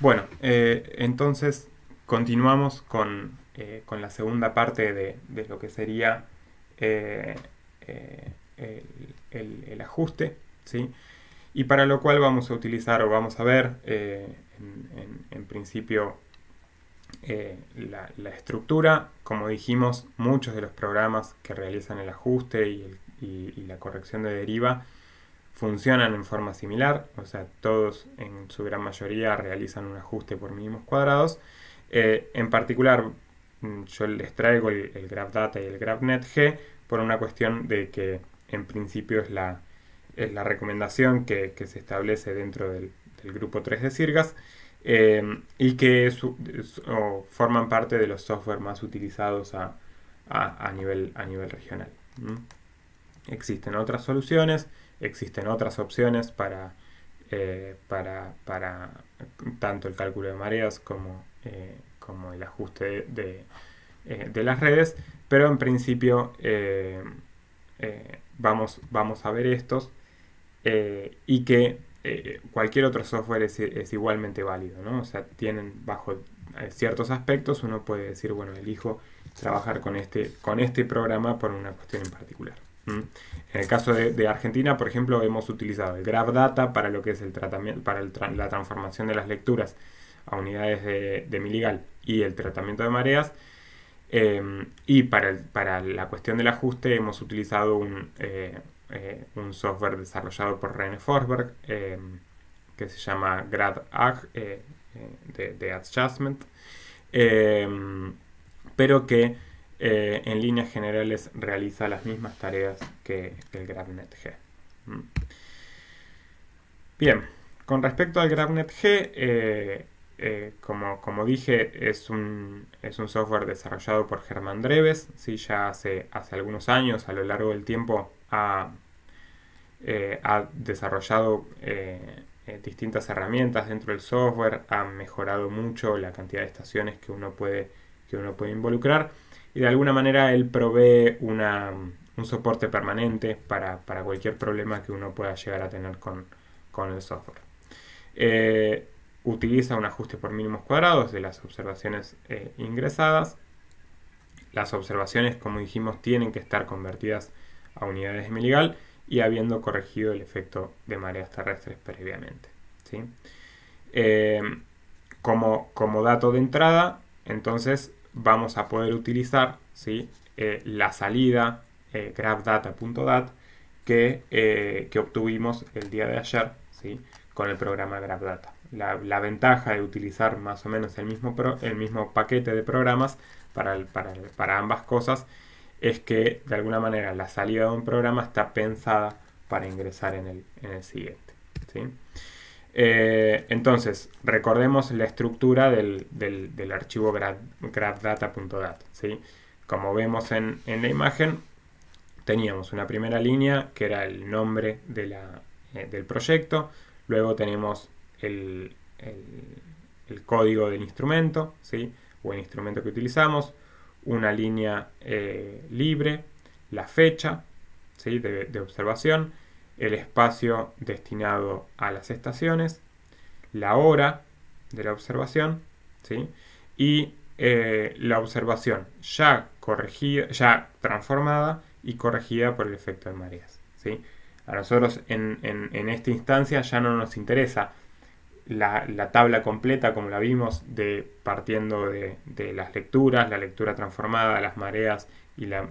Bueno, eh, entonces continuamos con, eh, con, la segunda parte de, de lo que sería eh, el, ajuste, ¿sí? Y para lo cual vamos a utilizar o vamos a ver en, principio la, estructura. Como dijimos, muchos de los programas que realizan el ajuste y la corrección de deriva funcionan en forma similar, o sea, todos en su gran mayoría realizan un ajuste por mínimos cuadrados. Eh, en particular, mm, yo les traigo el, el GraphData y el GraphNetG por una cuestión de que en principio es la, es la recomendación que, que, se establece dentro del, grupo 3 de Sirgas eh, y que forman parte de los software más utilizados a, a, nivel, a nivel regional. Existen otras soluciones existen otras opciones para, eh, para, para, tanto el cálculo de mareas como, eh, como el ajuste de, eh, de, las redes, pero en principio vamos, vamos a ver estos y que cualquier otro software es, es, igualmente válido, ¿no? O sea, tienen bajo ciertos aspectos, uno puede decir, bueno, elijo trabajar con este, con este programa por una cuestión en particular. En el caso de, Argentina, por ejemplo, hemos utilizado el Graph Data para lo que es el tratamiento, para la transformación de las lecturas a unidades de, miligal y el tratamiento de mareas. Em, y para, la cuestión del ajuste hemos utilizado un, eh, eh, software desarrollado por René Forsberg em, que se llama GradAg eh, de, de, Adjustment, em, pero que eh, en líneas generales realiza las mismas tareas que, el GraphNetG. Mm. Bien, con respecto al GraphNetG, eh, eh, como, como, dije, es un, es un, software desarrollado por Germán Dreves, ¿sí? ya hace, hace algunos años, a lo largo del tiempo, ha, ha desarrollado distintas herramientas dentro del software, ha mejorado mucho la cantidad de estaciones que uno puede, que uno puede involucrar y de alguna manera él provee una, un soporte permanente para, para, cualquier problema que uno pueda llegar a tener con, con el software. Eh, utiliza un ajuste por mínimos cuadrados de las observaciones eh, ingresadas. Las observaciones, como dijimos, tienen que estar convertidas a unidades de miligal y habiendo corregido el efecto de mareas terrestres previamente. ¿sí? Eh, como, como dato de entrada, entonces vamos a poder utilizar ¿sí? Eh, la salida eh, graphData.dat que, eh, que, obtuvimos el día de ayer ¿sí? con el programa GraphData. La, la, ventaja de utilizar más o menos el mismo, pro, el mismo paquete de programas para, el, para, para, ambas cosas es que de alguna manera la salida de un programa está pensada para ingresar en el, en el siguiente. ¿sí? Eh, entonces, recordemos la estructura del, del, del archivo graphdata.dat. ¿sí? Como vemos en, en, la imagen, teníamos una primera línea que era el nombre de la, eh, del proyecto, luego tenemos el, el, código del instrumento, ¿sí? o el instrumento que utilizamos, una línea eh, libre, la fecha ¿sí? de observación, el espacio destinado a las estaciones, la hora de la observación, ¿sí? y eh, la observación ya corregida, ya transformada y corregida por el efecto de mareas. ¿sí? A nosotros en, en, esta instancia ya no nos interesa la, la, tabla completa como la vimos de partiendo de, de, las lecturas, la lectura transformada, las mareas y, la,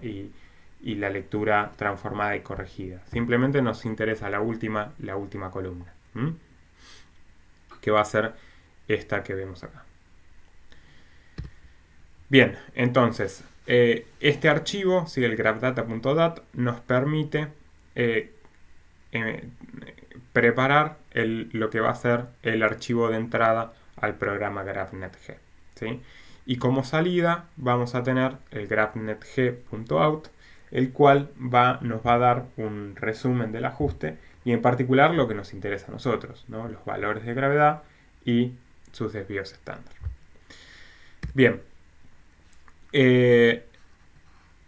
y la lectura transformada y corregida. Simplemente nos interesa la última, la última columna, que va a ser esta que vemos acá. Bien, entonces, eh, este archivo, si el graphdata.dat, nos permite eh, eh, preparar el, lo que va a ser el archivo de entrada al programa GraphNetG. ¿sí? Y como salida vamos a tener el graphnetg.out el cual va, nos va a dar un resumen del ajuste y en particular lo que nos interesa a nosotros, ¿no? los valores de gravedad y sus desvíos estándar. Bien, eh,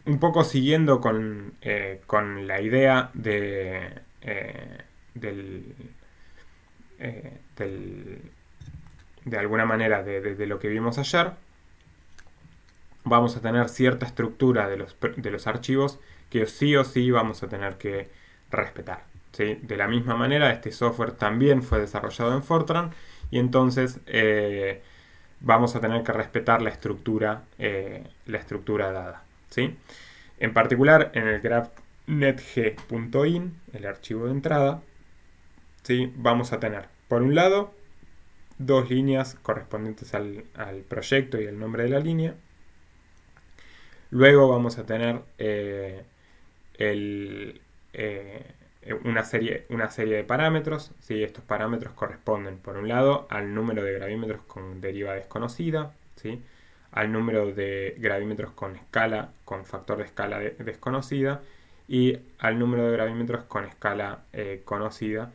un poco siguiendo con, eh, con la idea de, eh, del, del, de alguna manera de, lo que vimos ayer, vamos a tener cierta estructura de los, de los archivos que sí o sí vamos a tener que respetar. ¿sí? De la misma manera, este software también fue desarrollado en Fortran y entonces eh, vamos a tener que respetar la estructura, eh, la estructura dada. ¿sí? En particular, en el graphnetg.in, el archivo de entrada, ¿sí? vamos a tener, por un lado, dos líneas correspondientes al, proyecto y el nombre de la línea. Luego vamos a tener eh, eh, una serie, una serie de parámetros. ¿sí? Estos parámetros corresponden, por un lado, al número de gravímetros con deriva desconocida, ¿sí? al número de gravímetros con escala, con factor de escala desconocida, y al número de gravímetros con escala eh, conocida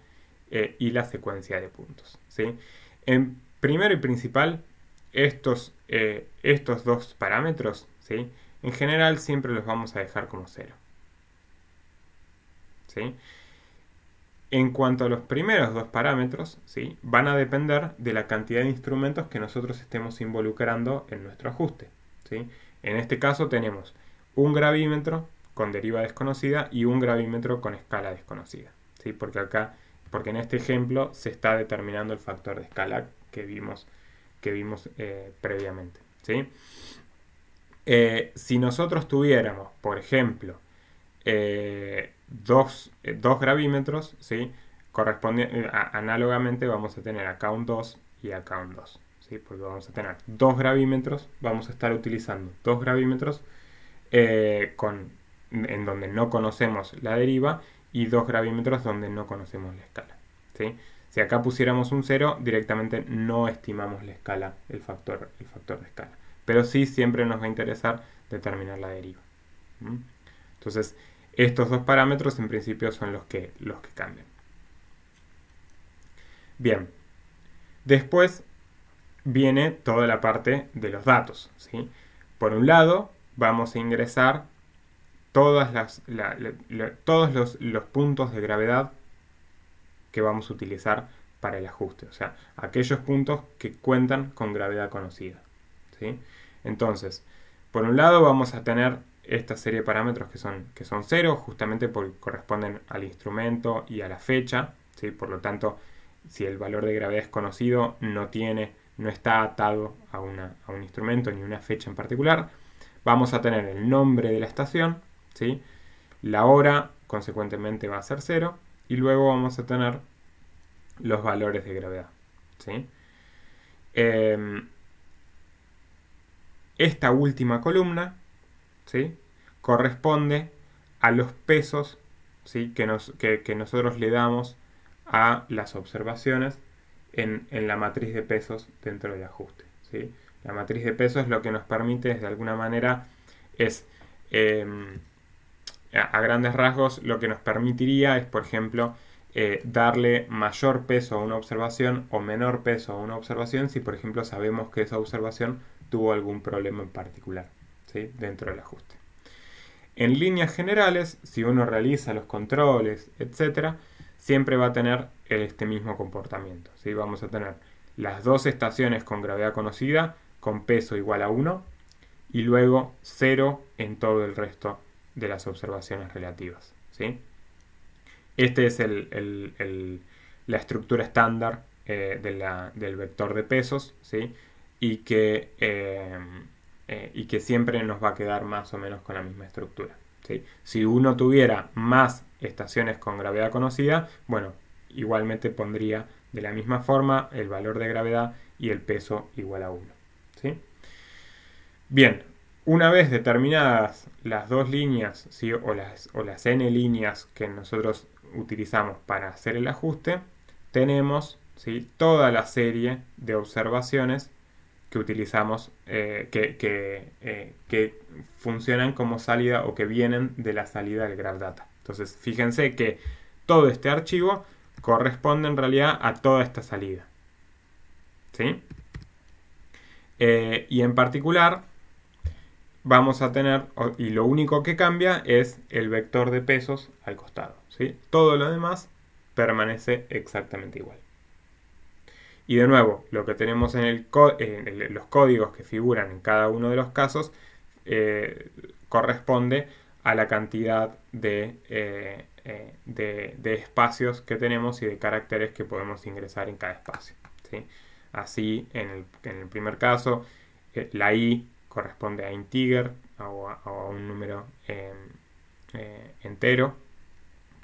y la secuencia de puntos. ¿sí? En primero y principal, estos, estos dos parámetros, ¿sí? En general siempre los vamos a dejar como cero. ¿sí? En cuanto a los primeros dos parámetros, ¿sí? van a depender de la cantidad de instrumentos que nosotros estemos involucrando en nuestro ajuste. ¿sí? En este caso tenemos un gravímetro con deriva desconocida y un gravímetro con escala desconocida. ¿sí? Porque acá, porque en este ejemplo se está determinando el factor de escala que vimos, que vimos eh, previamente. ¿sí? Eh, si nosotros tuviéramos, por ejemplo, eh, dos, eh, dos gravímetros, ¿sí? Corresponde, análogamente vamos a tener acá un 2 y acá un 2, ¿sí? Porque vamos a tener dos gravímetros, vamos a estar utilizando dos gravímetros con, en donde no conocemos la deriva y dos gravímetros donde no conocemos la escala, ¿sí? Si acá pusiéramos un 0, directamente no estimamos la escala, el factor, el factor de escala. Pero sí siempre nos va a interesar determinar la deriva. Entonces, estos dos parámetros en principio son los que, los que cambian. Bien, después viene toda la parte de los datos. ¿sí? Por un lado, vamos a ingresar todas las, todos los, los, puntos de gravedad que vamos a utilizar para el ajuste, o sea, aquellos puntos que cuentan con gravedad conocida. ¿sí? Entonces, por un lado vamos a tener esta serie de parámetros que son, que son cero, justamente porque corresponden al instrumento y a la fecha. ¿sí? Por lo tanto, si el valor de gravedad es conocido, no, tiene, no está atado a, una, a un instrumento ni una fecha en particular. Vamos a tener el nombre de la estación, ¿sí? la hora consecuentemente va a ser cero, y luego vamos a tener los valores de gravedad. ¿sí? Em, esta última columna ¿sí? corresponde a los pesos ¿sí? que, nos, que, nosotros le damos a las observaciones en, la matriz de pesos dentro del ajuste. ¿sí? La matriz de pesos lo que nos permite de alguna manera es, em, a, grandes rasgos, lo que nos permitiría es, por ejemplo, eh, darle mayor peso a una observación o menor peso a una observación si, por ejemplo, sabemos que esa observación tuvo algún problema en particular dentro del ajuste. En líneas generales, si uno realiza los controles, etc., siempre va a tener este mismo comportamiento. ¿sí? Vamos a tener las dos estaciones con gravedad conocida con peso igual a 1 y luego 0 en todo el resto de las observaciones relativas. ¿sí? Este es la estructura estándar eh, del vector de pesos ¿sí? Y que eh, eh, y que siempre nos va a quedar más o menos con la misma estructura. Si uno tuviera más estaciones con gravedad conocida, bueno, igualmente pondría de la misma forma el valor de gravedad y el peso igual a 1. Bien, una vez determinadas las dos líneas o, las, o las n líneas que nosotros utilizamos para hacer el ajuste, tenemos ¿sí? toda la serie de observaciones que utilizamos eh, que, eh, que, funcionan como salida o que vienen de la salida del Graph Data. Entonces, fíjense que todo este archivo corresponde en realidad a toda esta salida. ¿Sí? Eh, y en particular, vamos a tener, y lo único que cambia es el vector de pesos al costado. ¿sí? Todo lo demás permanece exactamente igual. Y de nuevo, lo que tenemos en, los códigos que figuran en cada uno de los casos eh, corresponde a la cantidad de, eh, eh, de, espacios que tenemos y de caracteres que podemos ingresar en cada espacio. Así, en el, en el, primer caso, la i corresponde a integer o a, un número entero.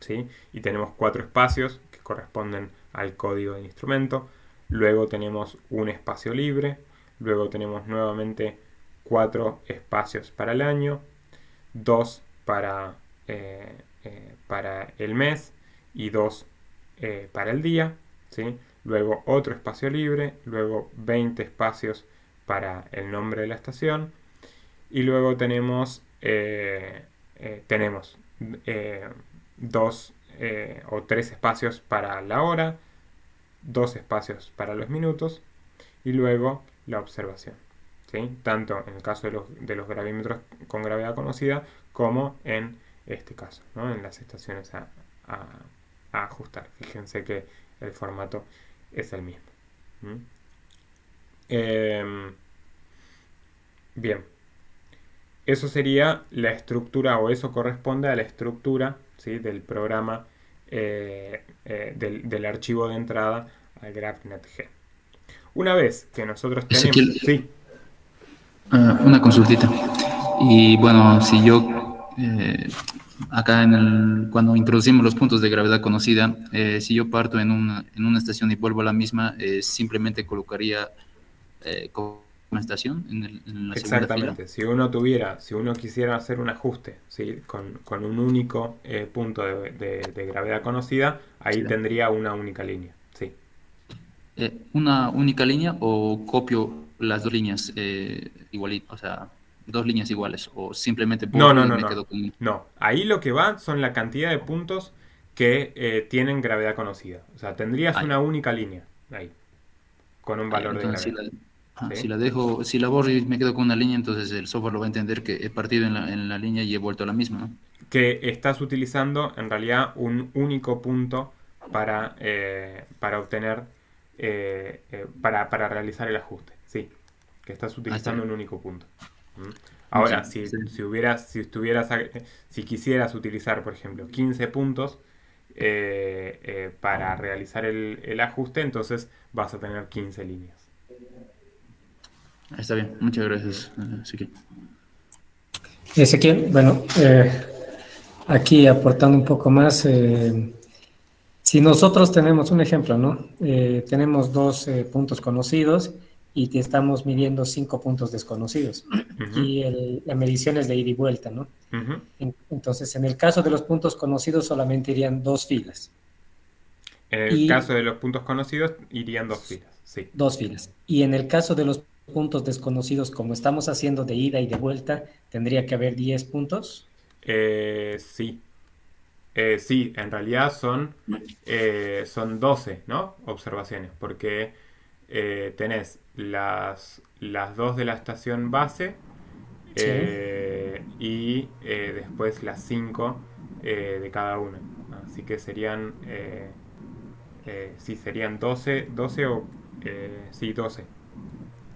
¿sí? Y tenemos cuatro espacios que corresponden al código del instrumento. Luego tenemos un espacio libre. Luego tenemos nuevamente cuatro espacios para el año. Dos para, eh, eh, para el mes y dos eh, para el día. ¿sí? Luego otro espacio libre. Luego 20 espacios para el nombre de la estación. Y luego tenemos, tenemos dos o tres espacios para la hora dos espacios para los minutos y luego la observación. ¿sí? Tanto en el caso de los, de los gravímetros con gravedad conocida como en este caso, ¿no? en las estaciones a, ajustar. Fíjense que el formato es el mismo. Em, bien, eso sería la estructura o eso corresponde a la estructura ¿sí? del programa eh, eh, del, archivo de entrada al GraphNetG. Una vez que nosotros tenemos... sí. Ah, una consultita. Y bueno, si yo eh, acá en el, cuando introducimos los puntos de gravedad conocida, si yo parto en una, en una estación y vuelvo a la misma, simplemente colocaría estación en, la Exactamente. Si uno tuviera, si uno quisiera hacer un ajuste ¿sí? con, un único eh, punto de, gravedad conocida, ahí tendría una única línea. Sí. Eh, ¿Una única línea o copio las dos líneas eh, igualitas? O sea, dos líneas iguales o simplemente no no no no. no ahí lo que va son la cantidad de puntos que eh, tienen gravedad conocida o sea tendrías una única línea ahí con un valor de gravedad Ah, si la dejo, si la borro y me quedo con una línea, entonces el software lo va a entender que he partido en la, en la línea y he vuelto a la misma. Que estás utilizando en realidad un único punto para, eh, para obtener, eh, eh, para, para, realizar el ajuste. Sí, que estás utilizando un único punto. ¿Mm? Ahora, si, si, hubieras, si estuvieras, si quisieras utilizar, por ejemplo, 15 puntos para realizar el, el ajuste, entonces vas a tener 15 líneas. Está bien, muchas gracias, Ezequiel. Ezequiel, bueno, eh, aquí aportando un poco más, eh, si nosotros tenemos un ejemplo, ¿no? Eh, tenemos dos puntos conocidos y te estamos midiendo cinco puntos desconocidos. Y la medición es de ida y vuelta, ¿no? entonces, en el caso de los puntos conocidos solamente irían dos filas. En el caso de los puntos conocidos irían dos filas, sí. Dos filas. Y en el caso de los puntos desconocidos como estamos haciendo de ida y de vuelta, ¿tendría que haber 10 puntos? Eh, sí. Eh, sí, en realidad son, eh, son 12, ¿no? Observaciones, porque tenés las, las dos de la estación base y después las 5 de cada una. Así que serían, sí, serían 12, 12 o, sí, 12.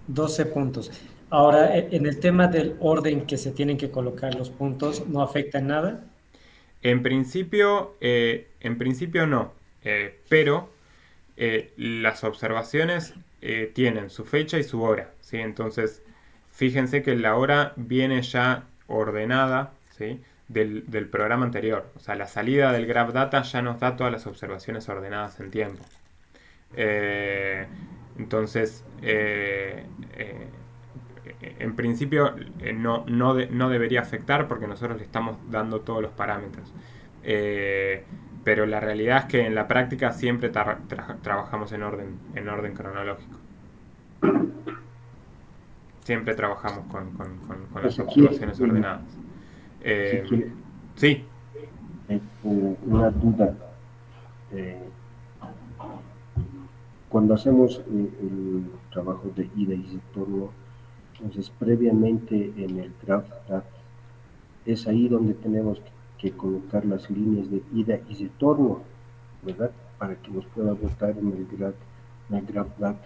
12 puntos. Ahora, e, en el tema del orden que se tienen que colocar los puntos, ¿no afecta en nada? En principio, eh, en principio no, eh, pero eh, las observaciones tienen su fecha y su hora, ¿sí? Entonces, fíjense que la hora viene ya ordenada, ¿sí? Del, del, programa anterior. O sea, la salida del Graph Data ya nos da todas las observaciones ordenadas en tiempo. Entonces, eh, eh, en principio eh, no, no, debería afectar porque nosotros le estamos dando todos los parámetros. pero la realidad es que en la práctica siempre trabajamos en orden, en orden cronológico. Siempre trabajamos con, las observaciones ordenadas. sí. Una duda cuando hacemos eh, el trabajo de ida y retorno, entonces previamente en el graph es ahí donde tenemos que colocar las líneas de ida y retorno, ¿verdad? Para que nos pueda botar en el graph la GraphDAT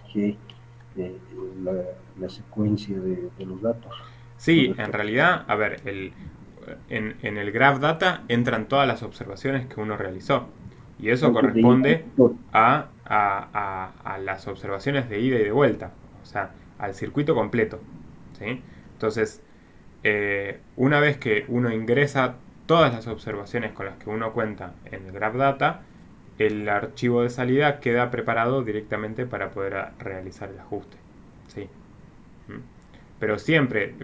la, secuencia de, los datos. Sí, en realidad, a ver, el, en, en el Graph Data entran todas las observaciones que uno realizó. Y eso corresponde a, a, las observaciones de ida y de vuelta, o sea, al circuito completo. ¿sí? Entonces, eh, una vez que uno ingresa todas las observaciones con las que uno cuenta en el Graph Data, el archivo de salida queda preparado directamente para poder realizar el ajuste. ¿sí? ¿Mm? Pero siempre,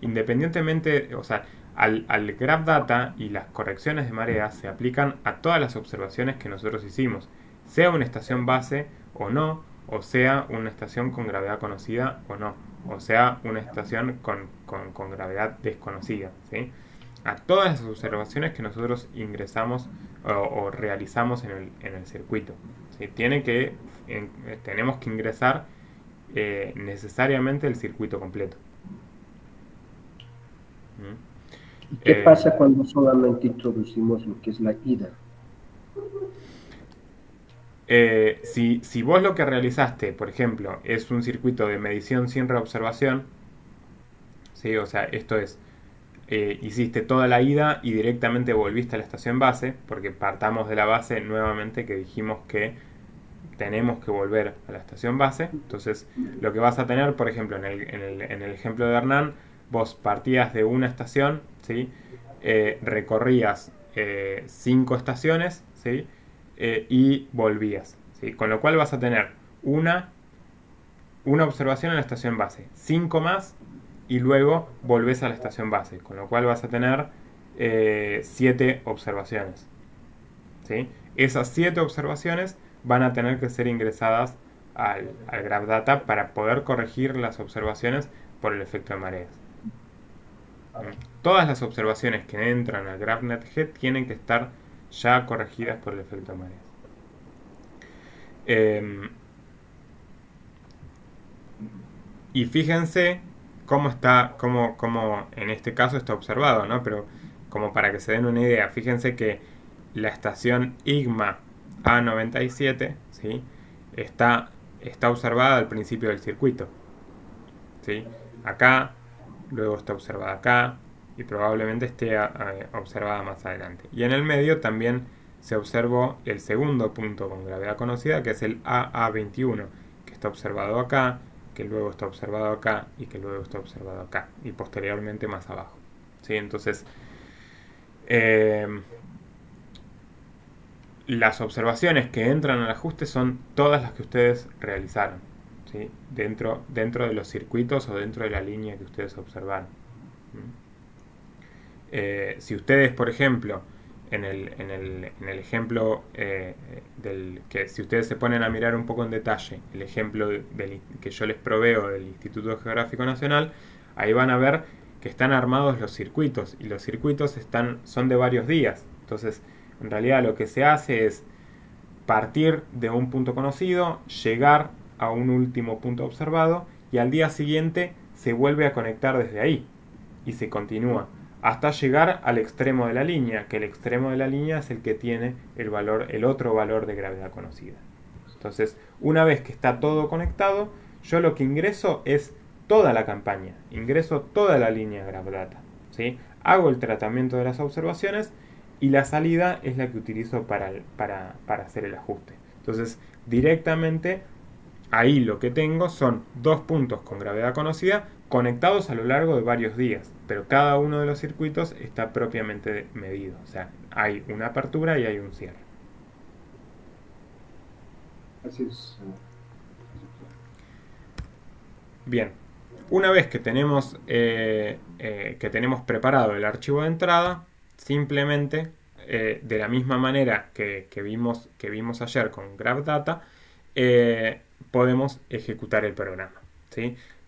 independientemente, o sea, al, al Data y las correcciones de marea se aplican a todas las observaciones que nosotros hicimos, sea una estación base o no, o sea una estación con gravedad conocida o no, o sea una estación con, gravedad desconocida. ¿sí? A todas las observaciones que nosotros ingresamos o, realizamos en el, en el circuito. ¿sí? Tiene que, tenemos que ingresar eh, necesariamente el circuito completo. ¿Y qué eh, pasa cuando solamente introducimos lo que es la ida? Eh, si, vos lo que realizaste, por ejemplo, es un circuito de medición sin reobservación, ¿sí? o sea, esto es, eh, hiciste toda la ida y directamente volviste a la estación base, porque partamos de la base nuevamente que dijimos que tenemos que volver a la estación base. Entonces, lo que vas a tener, por ejemplo, en el ejemplo de Hernán, vos partías de una estación, ¿sí? Eh, recorrías cinco estaciones, ¿sí? Eh, y volvías. ¿sí? Con lo cual vas a tener una, una observación en la estación base, cinco más y luego volvés a la estación base. Con lo cual vas a tener eh, siete observaciones. ¿sí? Esas siete observaciones van a tener que ser ingresadas al, al Graph Data para poder corregir las observaciones por el efecto de mareas. Todas las observaciones que entran al GraphNetG tienen que estar ya corregidas por el efecto de mareas. Em, y fíjense cómo está, cómo, cómo en este caso está observado, ¿no? Pero como para que se den una idea, fíjense que la estación IGMA A97, ¿sí? Está, está observada al principio del circuito. ¿sí? Acá, luego está observada acá, y probablemente esté observada más adelante. Y en el medio también se observó el segundo punto con gravedad conocida, que es el AA21, que está observado acá, que luego está observado acá y que luego está observado acá, y posteriormente más abajo. ¿Sí? Entonces, eh, las observaciones que entran al ajuste son todas las que ustedes realizaron, ¿sí? dentro, dentro de los circuitos o dentro de la línea que ustedes observaron. Eh, si ustedes, por ejemplo, en el, en el, ejemplo eh, del que si ustedes se ponen a mirar un poco en detalle el ejemplo del, que yo les proveo del Instituto Geográfico Nacional, ahí van a ver que están armados los circuitos y los circuitos están, son de varios días. Entonces, en realidad lo que se hace es partir de un punto conocido, llegar a un último punto observado y al día siguiente se vuelve a conectar desde ahí y se continúa hasta llegar al extremo de la línea, que el extremo de la línea es el que tiene el valor, el otro valor de gravedad conocida. Entonces, una vez que está todo conectado, yo lo que ingreso es toda la campaña, ingreso toda la línea GraphData, ¿sí? Hago el tratamiento de las observaciones y la salida es la que utilizo para, para, para hacer el ajuste. Entonces, directamente ahí lo que tengo son dos puntos con gravedad conocida conectados a lo largo de varios días, pero cada uno de los circuitos está propiamente medido, o sea, hay una apertura y hay un cierre. Así es. Bien, una vez que tenemos, eh, eh, que tenemos preparado el archivo de entrada, simplemente eh, de la misma manera que, vimos, que vimos ayer con GraphData, podemos ejecutar el programa.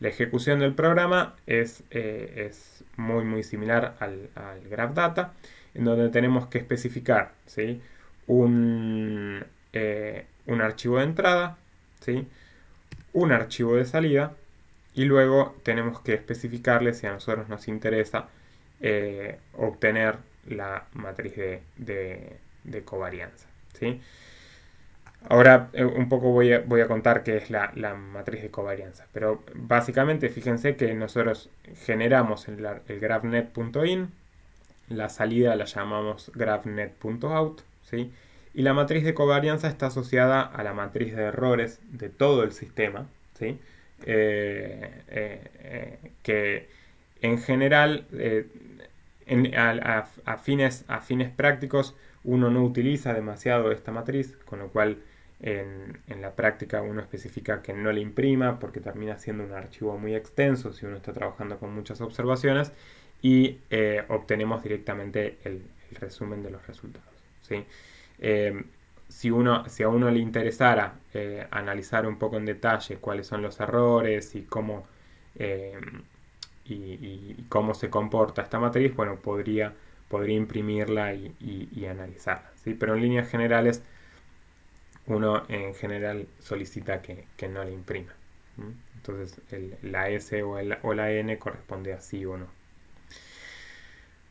La ejecución del programa es, eh, es muy muy similar al, Graph Data, en donde tenemos que especificar un, eh, un archivo de entrada, ¿sí? un archivo de salida, y luego tenemos que especificarle si a nosotros nos interesa eh, obtener la matriz de, de, de covarianza. ¿sí? Ahora eh, un poco voy a, contar qué es la, matriz de covarianza, pero básicamente fíjense que nosotros generamos el, el graphnet.in, la salida la llamamos graphnet.out, ¿sí? y la matriz de covarianza está asociada a la matriz de errores de todo el sistema, ¿sí? Eh, eh, que en general a, fines, a fines prácticos uno no utiliza demasiado esta matriz, con lo cual en, la práctica uno especifica que no le imprima porque termina siendo un archivo muy extenso si uno está trabajando con muchas observaciones y eh, obtenemos directamente el, resumen de los resultados. ¿sí? Eh, si, uno, si a uno le interesara eh, analizar un poco en detalle cuáles son los errores y cómo, y, cómo se comporta esta matriz, bueno, podría, podría imprimirla y, analizarla. ¿sí? Pero en líneas generales uno en general solicita que, no le imprima. Entonces la S o, la N corresponde a sí o no.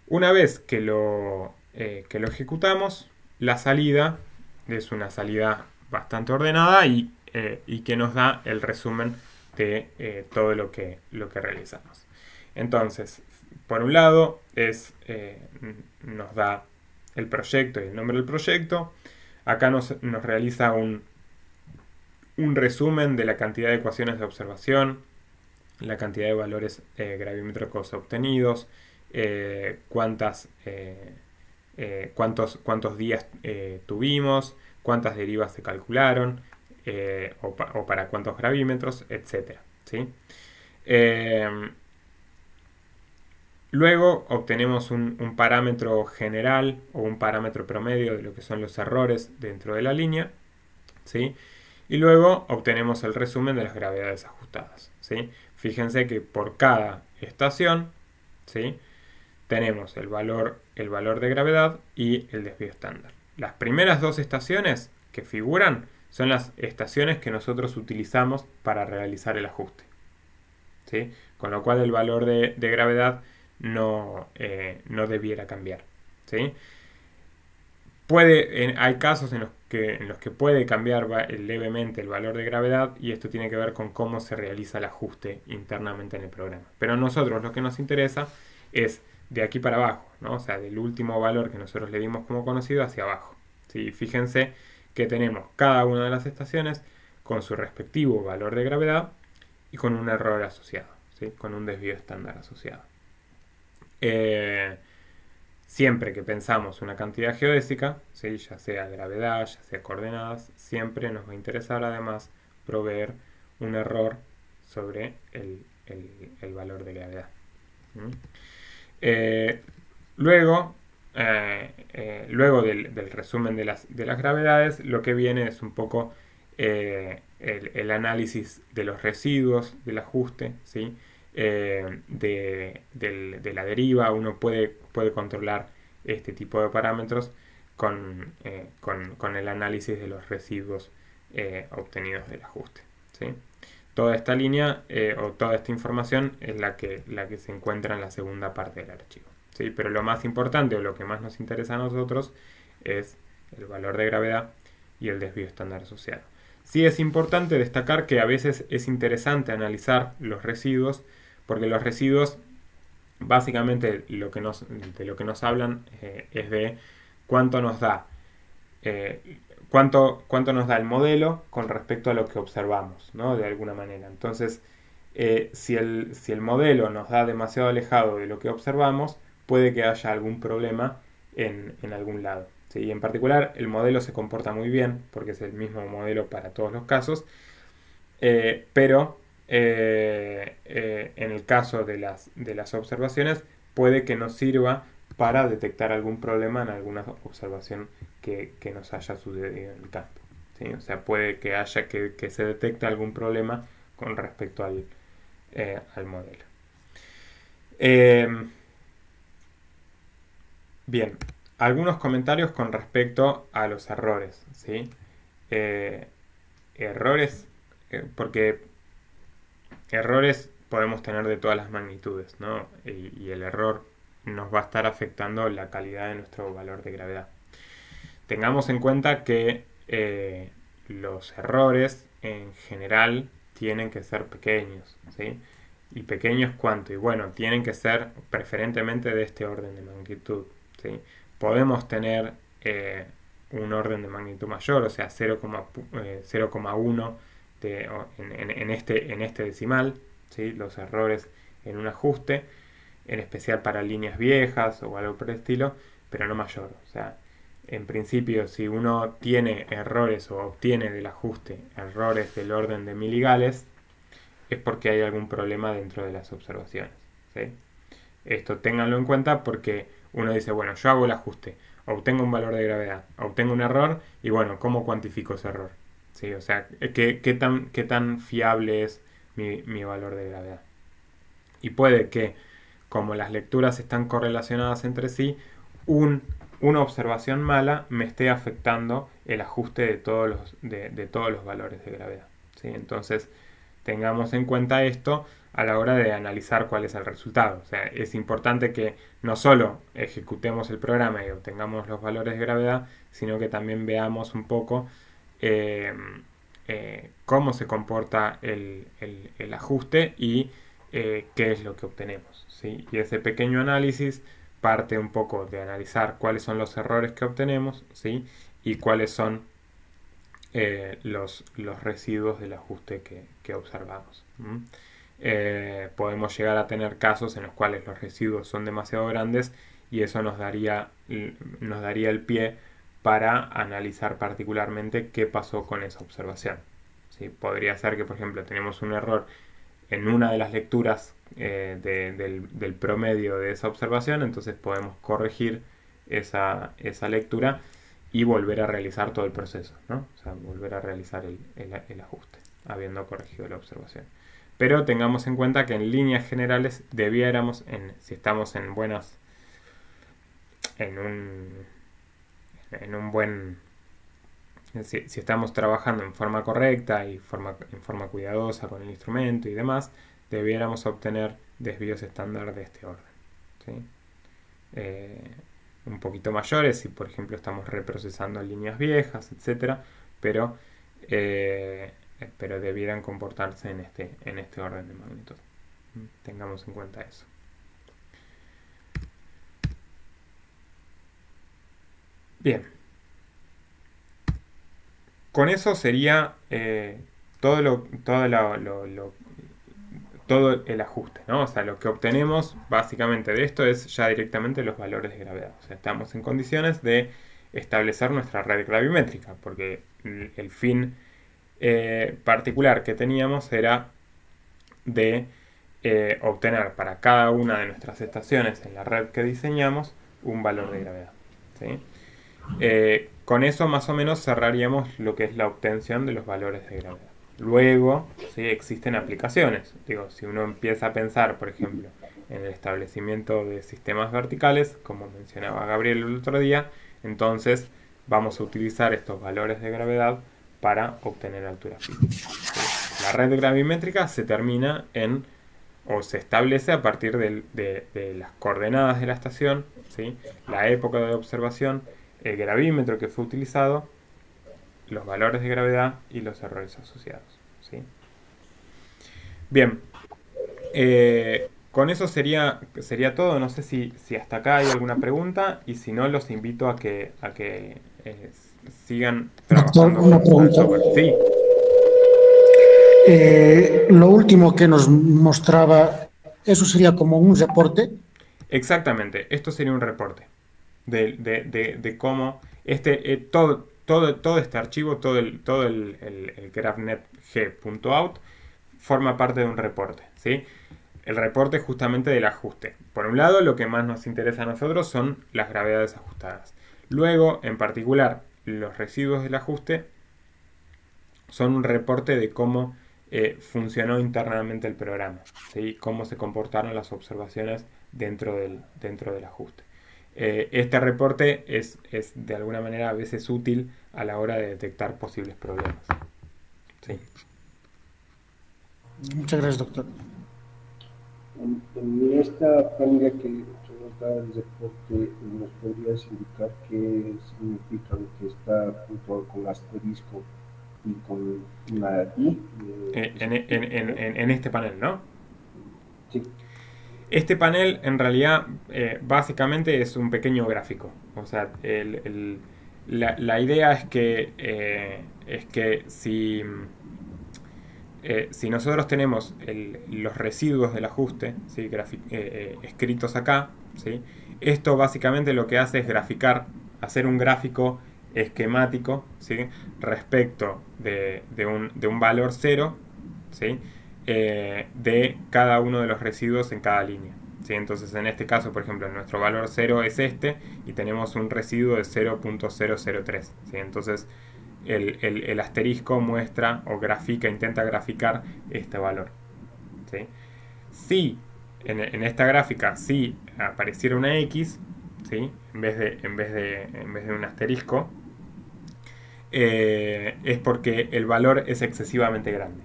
Una vez que lo, eh, que lo ejecutamos, la salida es una salida bastante ordenada y, eh, que nos da el resumen de eh, todo lo que, lo que realizamos. Entonces, por un lado, es, nos da el proyecto y el nombre del proyecto. Acá nos, realiza un, un, resumen de la cantidad de ecuaciones de observación, la cantidad de valores eh, gravimétricos obtenidos, eh, cuántas, eh, eh, cuántos, cuántos días tuvimos, cuántas derivas se calcularon, o, para cuántos gravímetros, etc. ¿sí? Luego obtenemos un, parámetro general o un parámetro promedio de lo que son los errores dentro de la línea. ¿sí? Y luego obtenemos el resumen de las gravedades ajustadas. ¿sí? Fíjense que por cada estación ¿sí? tenemos el valor, el valor de gravedad y el desvío estándar. Las primeras dos estaciones que figuran son las estaciones que nosotros utilizamos para realizar el ajuste. Con lo cual el valor de gravedad no, eh, no debiera cambiar. ¿sí? Puede, hay casos en los, que, en los que puede cambiar levemente el valor de gravedad y esto tiene que ver con cómo se realiza el ajuste internamente en el programa. Pero a nosotros lo que nos interesa es de aquí para abajo, ¿no? o sea, del último valor que nosotros le dimos como conocido hacia abajo. ¿sí? Fíjense que tenemos cada una de las estaciones con su respectivo valor de gravedad y con un error asociado, ¿sí? con un desvío estándar asociado. Eh, siempre que pensamos una cantidad geodésica, ya sea gravedad, ya sea coordenadas, siempre nos va a interesar además proveer un error sobre el, valor de gravedad. Eh, luego, eh, luego del, resumen de las, de las, gravedades, lo que viene es un poco el, el, análisis de los residuos del ajuste, ¿sí? Eh, de, la deriva, uno puede, puede controlar este tipo de parámetros con, eh, el análisis de los residuos eh, obtenidos del ajuste. Toda esta línea o toda esta información es la que, la que se encuentra en la segunda parte del archivo. ¿sí? Pero lo más importante o lo que más nos interesa a nosotros es el valor de gravedad y el desvío estándar asociado. Sí es importante destacar que a veces es interesante analizar los residuos porque los residuos básicamente lo que nos, de lo que nos hablan eh, es de cuánto nos da eh, cuánto, cuánto nos da el modelo con respecto a lo que observamos, ¿no? De alguna manera. Entonces, eh, si, el, si el modelo nos da demasiado alejado de lo que observamos, puede que haya algún problema en, algún lado. ¿sí? Y en particular, el modelo se comporta muy bien, porque es el mismo modelo para todos los casos, pero eh, eh, en el caso de las, de las observaciones, puede que nos sirva para detectar algún problema en alguna observación que, nos haya sucedido en el campo. O sea, puede que haya que, se detecte algún problema con respecto al, eh, al modelo. bien, algunos comentarios con respecto a los errores. ¿sí? errores, porque errores podemos tener de todas las magnitudes, ¿no? Y, el error nos va a estar afectando la calidad de nuestro valor de gravedad. Tengamos en cuenta que eh, los errores en general tienen que ser pequeños, ¿sí? ¿Y pequeños cuánto? Y bueno, tienen que ser preferentemente de este orden de magnitud, ¿sí? Podemos tener eh, un orden de magnitud mayor, o sea, 0,1 eh, en, este, en este decimal, ¿sí? los errores en un ajuste, en especial para líneas viejas o algo por el estilo, pero no mayor. O sea, en principio, si uno tiene errores o obtiene del ajuste errores del orden de miligales, es porque hay algún problema dentro de las observaciones. Esto ténganlo en cuenta porque uno dice, bueno, yo hago el ajuste, obtengo un valor de gravedad, obtengo un error y bueno, ¿cómo cuantifico ese error? ¿Sí? O sea, ¿qué, qué, tan, qué tan fiable es mi, mi valor de gravedad? Y puede que, como las lecturas están correlacionadas entre sí, un una observación mala me esté afectando el ajuste de todos los, de, todos los valores de gravedad. ¿sí? Entonces, tengamos en cuenta esto a la hora de analizar cuál es el resultado. O sea, es importante que no solo ejecutemos el programa y obtengamos los valores de gravedad, sino que también veamos un poco eh, eh, cómo se comporta el, ajuste y eh, qué es lo que obtenemos. Y ese pequeño análisis parte un poco de analizar cuáles son los errores que obtenemos y cuáles son eh, los, residuos del ajuste que, observamos. Podemos llegar a tener casos en los cuales los residuos son demasiado grandes y eso nos daría, nos daría el pie para analizar particularmente qué pasó con esa observación. ¿sí? Podría ser que, por ejemplo, tenemos un error en una de las lecturas eh, del, promedio de esa observación, entonces podemos corregir esa, lectura y volver a realizar todo el proceso, ¿no? O sea, volver a realizar el, ajuste, habiendo corregido la observación. Pero tengamos en cuenta que en líneas generales debiéramos, en, si estamos en buenas, en un, en un buen si, estamos trabajando en forma correcta y forma, en forma cuidadosa con el instrumento y demás, debiéramos obtener desvíos estándar de este orden. Eh, un poquito mayores si por ejemplo estamos reprocesando líneas viejas, etc. Pero, eh, pero debieran comportarse en este, en este orden de magnitud. Tengamos en cuenta eso. Bien. Con eso sería eh, todo, todo el ajuste, ¿no? O sea, lo que obtenemos básicamente de esto es ya directamente los valores de gravedad. O sea, estamos en condiciones de establecer nuestra red gravimétrica, porque el fin eh, particular que teníamos era de eh, obtener para cada una de nuestras estaciones en la red que diseñamos un valor de gravedad. Eh, con eso más o menos cerraríamos lo que es la obtención de los valores de gravedad. Luego, ¿sí? existen aplicaciones. Digo, si uno empieza a pensar, por ejemplo, en el establecimiento de sistemas verticales, como mencionaba Gabriel el otro día, entonces vamos a utilizar estos valores de gravedad para obtener altura. La red gravimétrica se termina en o se establece a partir de, las coordenadas de la estación, la época de observación, el gravímetro que fue utilizado los valores de gravedad y los errores asociados. ¿sí? Bien, eh, con eso sería, sería todo. No sé si, si, hasta acá hay alguna pregunta y si no, los invito a que, a que eh, sigan trabajando una pregunta. Sí. Eh, lo último que nos mostraba, eso sería como un reporte. Exactamente, esto sería un reporte de, de, de, cómo este, todo, todo, todo este archivo, todo el, todo el, el, graphnet.g.out forma parte de un reporte. ¿sí? El reporte justamente del ajuste. Por un lado, lo que más nos interesa a nosotros son las gravedades ajustadas. Luego, en particular, los residuos del ajuste son un reporte de cómo eh, funcionó internamente el programa, ¿sí? cómo se comportaron las observaciones dentro del, dentro del ajuste. Eh, este reporte es, de alguna manera a veces útil a la hora de detectar posibles problemas. Muchas gracias, doctor. En, esta planilla que nos da el reporte, ¿nos podrías indicar qué significa lo que está junto con asterisco y con una I. Eh, en, en, en, en, este panel, ¿no? Sí. Este panel en realidad eh, básicamente es un pequeño gráfico. O sea, la, idea es que, eh, es que si, eh, si nosotros tenemos los residuos del ajuste ¿sí? escritos acá, ¿sí? esto básicamente lo que hace es graficar, hacer un gráfico esquemático ¿sí? respecto de, de, un, de, un, valor cero ¿sí? Eh, de cada uno de los residuos en cada línea. ¿sí? Entonces en este caso, por ejemplo, nuestro valor cero es este y tenemos un residuo de 0.003. ¿sí? Entonces el, el, asterisco muestra o grafica, intenta graficar este valor. ¿sí? Si en, en esta gráfica, si apareciera una X, ¿sí? en, vez de, en, vez de, en vez de un asterisco, eh, es porque el valor es excesivamente grande.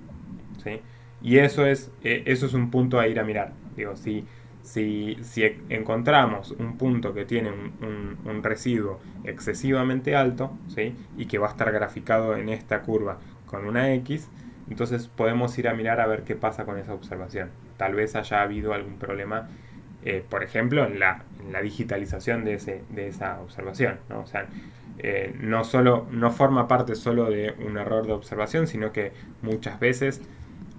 ¿sí? Y eso es, eh, eso es un punto a ir a mirar. Digo, si, si, si encontramos un punto que tiene un, un, residuo excesivamente alto ¿sí? y que va a estar graficado en esta curva con una X, entonces podemos ir a mirar a ver qué pasa con esa observación. Tal vez haya habido algún problema, eh, por ejemplo, en la, en la digitalización de, ese, de esa observación. ¿no? O sea, eh, no, solo, no forma parte solo de un error de observación, sino que muchas veces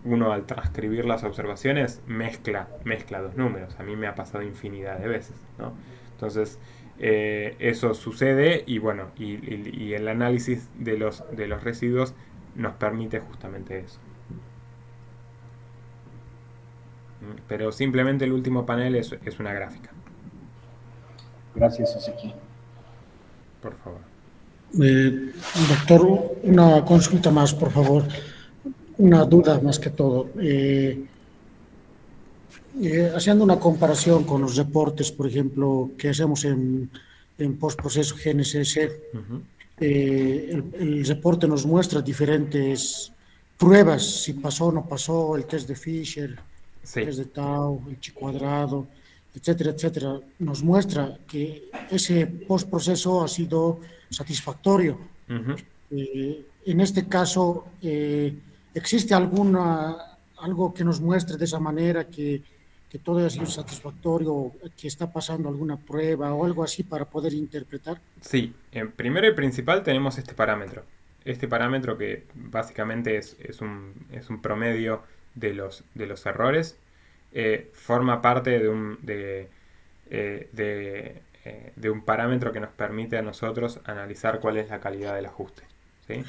uno al transcribir las observaciones mezcla, mezcla dos números. A mí me ha pasado infinidad de veces. ¿no? Entonces, eh, eso sucede y bueno, y, y, y, el análisis de los, de los residuos nos permite justamente eso. Pero simplemente el último panel es, es una gráfica. Gracias, Ezequiel. Por favor. Eh, doctor, una consulta más, por favor. Una duda más que todo. Eh, eh, haciendo una comparación con los reportes, por ejemplo, que hacemos en, en postproceso GNSS, uh -huh. el, el, reporte nos muestra diferentes pruebas, si pasó o no pasó, el test de Fisher, sí. el test de Tau, el chi cuadrado, etcétera, etcétera. Nos muestra que ese postproceso ha sido satisfactorio. Uh -huh. eh, en este caso, eh, ¿existe alguna, algo que nos muestre de esa manera que, que todo ha sido satisfactorio, que está pasando alguna prueba o algo así para poder interpretar? Sí, eh, primero y principal tenemos este parámetro. Este parámetro que básicamente es, es, un, es un promedio de los, de los errores, eh, forma parte de un, de, eh, de de un parámetro que nos permite a nosotros analizar cuál es la calidad del ajuste, ¿sí?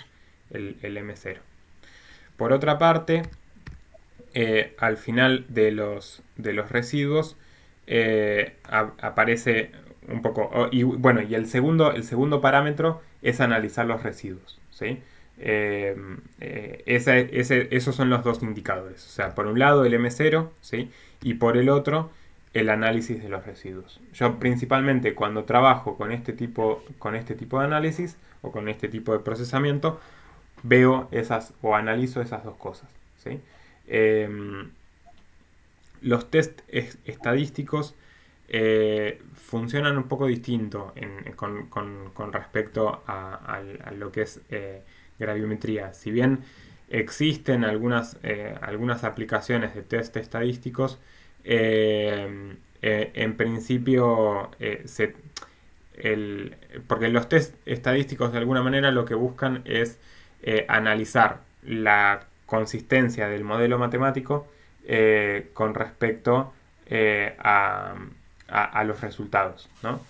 el, el, M0. Por otra parte, eh, al final de los, de los residuos eh, aparece un poco, oh, y bueno, y el segundo, el segundo parámetro es analizar los residuos, ¿sí? Ese, esos son los dos indicadores, o sea, por un lado el M0, ¿sí? Y por el otro el análisis de los residuos. Yo principalmente cuando trabajo con este tipo, con este tipo de análisis o con este tipo de procesamiento, veo esas o analizo esas dos cosas. ¿sí? Eh, los test es, estadísticos eh, funcionan un poco distinto con, respecto a, lo que es eh, graviometría. Si bien existen algunas, eh, algunas aplicaciones de test estadísticos, eh, eh, en principio, se, el, porque los test estadísticos de alguna manera lo que buscan es eh, analizar la consistencia del modelo matemático con respecto a, a, los resultados. ¿no?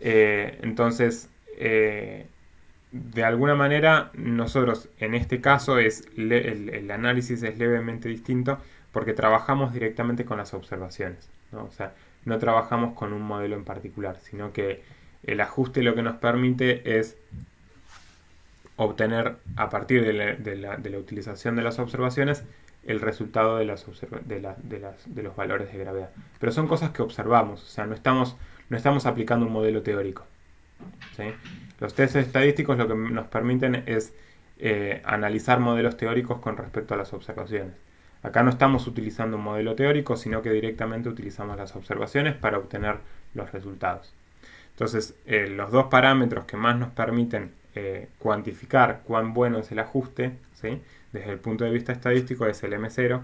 entonces, de alguna manera, nosotros en este caso es el, el análisis es levemente distinto porque trabajamos directamente con las observaciones. ¿no? O sea, no trabajamos con un modelo en particular, sino que el ajuste lo que nos permite es obtener a partir de la, utilización de las observaciones el resultado de, los valores de gravedad. Pero son cosas que observamos, o sea, no estamos, no estamos aplicando un modelo teórico. Los test estadísticos lo que nos permiten es eh, analizar modelos teóricos con respecto a las observaciones. Acá no estamos utilizando un modelo teórico, sino que directamente utilizamos las observaciones para obtener los resultados. Entonces, eh, los dos parámetros que más nos permiten cuantificar cuán bueno es el ajuste, ¿sí? desde el punto de vista estadístico es el M0,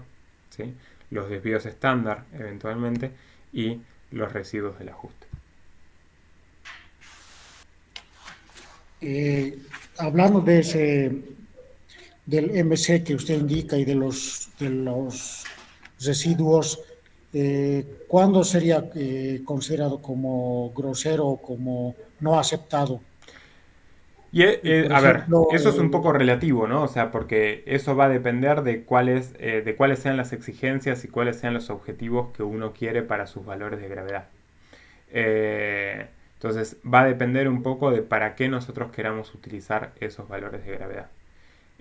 ¿sí? los desvíos estándar eventualmente y los residuos del ajuste. Eh, hablando de ese del MC que usted indica y de los, de los residuos, eh, ¿cuándo sería eh, considerado como grosero o como no aceptado? Y, eh, a ver, eso es un poco relativo, ¿no? O sea, porque eso va a depender de cuáles, de cuáles sean las exigencias y cuáles sean los objetivos que uno quiere para sus valores de gravedad. entonces, va a depender un poco de para qué nosotros queramos utilizar esos valores de gravedad.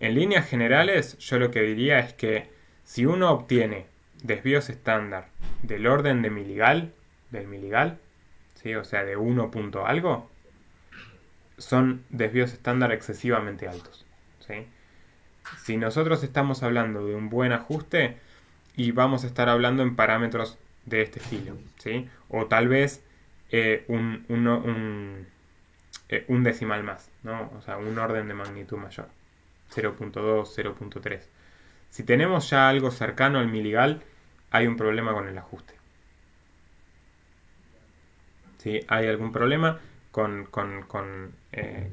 En líneas generales, yo lo que diría es que si uno obtiene desvíos estándar del orden de miligal, del miligal, ¿sí? o sea, de 1 punto algo, son desvíos estándar excesivamente altos. ¿sí? Si nosotros estamos hablando de un buen ajuste, y vamos a estar hablando en parámetros de este estilo, ¿sí? o tal vez eh, un, un, eh, un decimal más, ¿no? o sea, un orden de magnitud mayor. 0.2, 0.3. Si tenemos ya algo cercano al miligal, hay un problema con el ajuste. Si hay algún problema con, con, con, eh,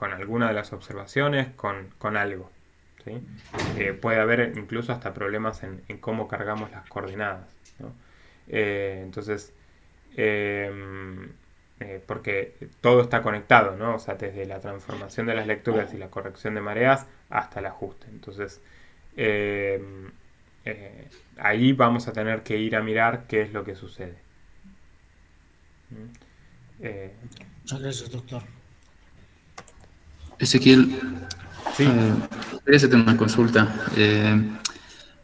alguna de las observaciones, con, algo. Eh, puede haber incluso hasta problemas en, cómo cargamos las coordenadas. Eh, entonces, eh, porque todo está conectado, ¿no? O sea, desde la transformación de las lecturas y la corrección de mareas hasta el ajuste. Entonces, eh, eh, ahí vamos a tener que ir a mirar qué es lo que sucede. Muchas gracias, doctor. Ezequiel, sí. quería hacerte una consulta.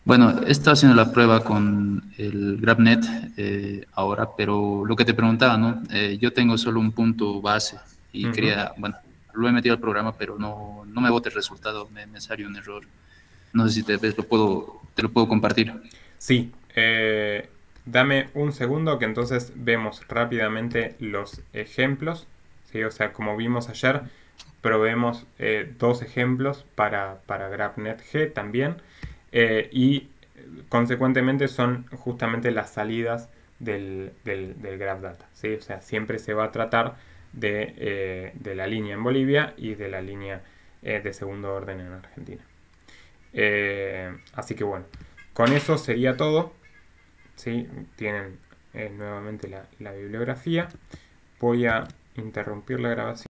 Bueno, he estado haciendo la prueba con el GrabNet eh, ahora, pero lo que te preguntaba, ¿no? Eh, yo tengo solo un punto base y quería, bueno, lo he metido al programa, pero no, no me bote el resultado, me, me salió un error. No sé si te ves, lo puedo, te lo puedo compartir. Sí, eh, dame un segundo que entonces vemos rápidamente los ejemplos, ¿sí? O sea, como vimos ayer, probemos dos ejemplos para, para GrabNet G también. Eh, y consecuentemente son justamente las salidas del, del, Data. ¿sí? O sea, siempre se va a tratar de, eh, de la línea en Bolivia y de la línea eh, de segundo orden en Argentina. así que bueno, con eso sería todo. ¿Sí? Tienen nuevamente la, la bibliografía. Voy a interrumpir la grabación.